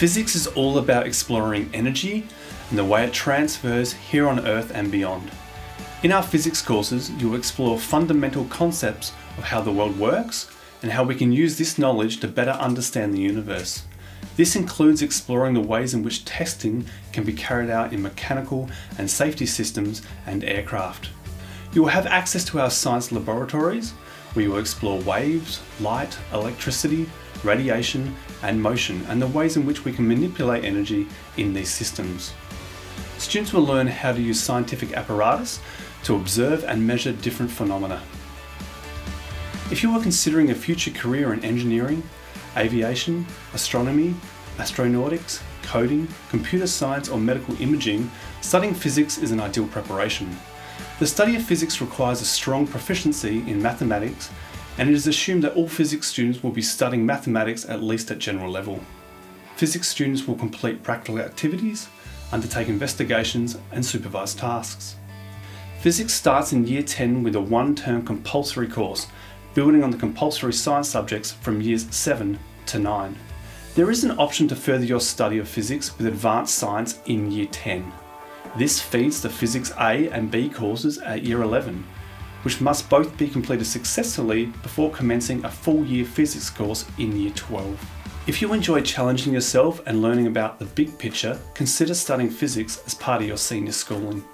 Physics is all about exploring energy and the way it transfers here on Earth and beyond. In our physics courses, you'll explore fundamental concepts of how the world works and how we can use this knowledge to better understand the universe. This includes exploring the ways in which testing can be carried out in mechanical and safety systems and aircraft. You will have access to our science laboratories you will explore waves, light, electricity, radiation and motion and the ways in which we can manipulate energy in these systems. Students will learn how to use scientific apparatus to observe and measure different phenomena. If you are considering a future career in engineering, aviation, astronomy, astronautics, coding, computer science or medical imaging, studying physics is an ideal preparation. The study of physics requires a strong proficiency in mathematics and it is assumed that all physics students will be studying mathematics at least at general level. Physics students will complete practical activities, undertake investigations and supervise tasks. Physics starts in Year 10 with a one-term compulsory course, building on the compulsory science subjects from Years 7 to 9. There is an option to further your study of physics with advanced science in Year 10. This feeds the Physics A and B courses at Year 11, which must both be completed successfully before commencing a full year physics course in Year 12. If you enjoy challenging yourself and learning about the big picture, consider studying physics as part of your senior schooling.